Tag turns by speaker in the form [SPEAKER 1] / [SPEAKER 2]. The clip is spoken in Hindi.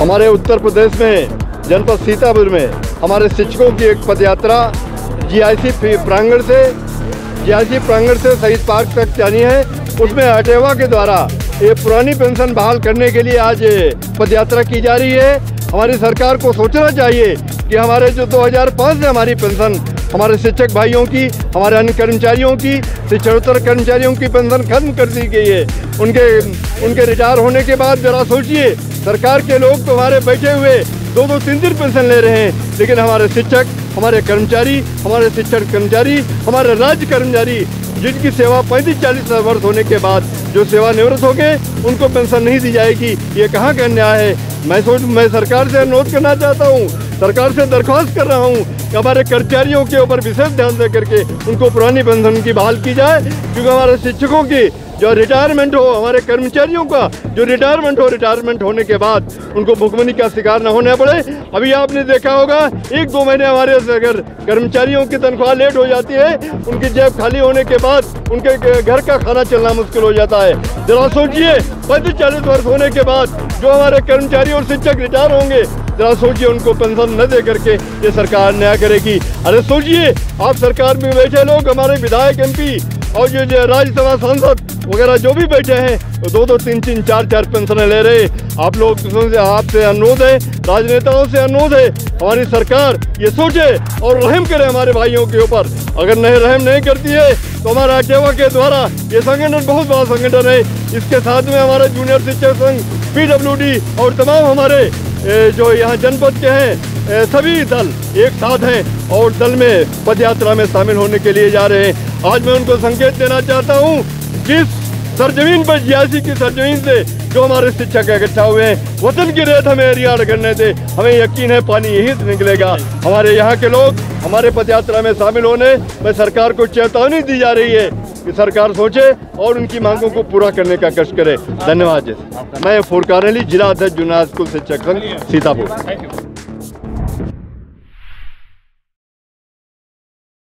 [SPEAKER 1] हमारे उत्तर प्रदेश में, जनपद सीतापुर में, हमारे शिक्षकों की एक पदयात्रा जीआईसी प्रांगण से, जीआईसी प्रांगण से शहीद पार्क तक जानी है। उसमें अटेवा के द्वारा ये पुरानी पेंशन बहाल करने के लिए आज पदयात्रा की जा रही है। हमारी सरकार को सोचना चाहिए कि हमारे जो 2005 से हमारी पेंशन हमारे शिक्षक भाइयों की, हमारे अन्य कर्मचारियों की शिक्षकोत्तर कर्मचारियों की पेंशन खत्म कर दी गई है। उनके उनके रिटायर होने के बाद जरा सोचिए, सरकार के लोग तो हमारे बैठे हुए दो दो तीन दिन पेंशन ले रहे हैं। लेकिन हमारे शिक्षक, हमारे कर्मचारी, हमारे शिक्षक कर्मचारी, हमारे राज्य कर्मचारी, जिनकी सेवा पैंतीस, चालीस वर्ष होने के बाद जो सेवानिवृत्त हो गए, उनको पेंशन नहीं दी जाएगी। ये कहाँ का अन्याय है? मैं सोच, मैं सरकार से अनुरोध करना चाहता हूँ सरकार से दरख्वास्त कर रहा हूँ कि हमारे कर्मचारियों के ऊपर विशेष ध्यान दे करके उनको पुरानी बंधन की बहाल की जाए, क्योंकि हमारे शिक्षकों की जो रिटायरमेंट हो, हमारे कर्मचारियों का, जो रिटायरमेंट हो रिटायरमेंट होने के बाद उनको भुखमनी का शिकार न होना पड़े। अभी आपने देखा होगा, एक दो महीने हमारे अगर कर्मचारियों की तनख्वाह लेट हो जाती है, उनकी जेब खाली होने के बाद उनके घर का खाना चलना मुश्किल हो जाता है। जरा सोचिए पैंतीस चालीस वर्ष होने के बाद जो हमारे कर्मचारी और शिक्षक रिटायर होंगे, जरा सोचिए उनको पेंशन न दे करके ये सरकार न्याय करेगी। अरे सोचिए, आप सरकार में बैठे लोग, हमारे विधायक, एमपी और ये जो राज्यसभा सांसद वगैरह जो भी बैठे हैं, दो दो, तीन तीन, चार चार पेंशनें ले रहे आप लोग आपसे अनुरोध है, राजनेताओं से अनुरोध है, हमारी सरकार ये सोचे और रहम करे हमारे भाइयों के ऊपर। अगर नहीं, रहम नहीं करती है तो हमारा अकेवा के द्वारा ये संगठन बहुत बड़ा संगठन है। इसके साथ में हमारा जूनियर शिक्षक संघ, पीडब्ल्यूडी और तमाम हमारे जो यहाँ जनपद के हैं सभी दल एक साथ हैं और दल में पदयात्रा में शामिल होने के लिए जा रहे हैं। आज मैं उनको संकेत देना चाहता हूँ, जिस सरजमीन पर जियासी की सरजमीन से जो हमारे शिक्षक इकट्ठा हुए हैं, वतन की रेत हमें रियाड़ करने से हमें यकीन है, पानी यहीं से निकलेगा। हमारे यहाँ के लोग, हमारे पदयात्रा में शामिल होने, में सरकार को चेतावनी दी जा रही है कि सरकार सोचे और उनकी मांगों को पूरा करने का कष्ट करे। धन्यवाद मैं फुरकान अली जिला अध्यक्ष जुनाद स्कूल शिक्षक संघ, सीतापुर।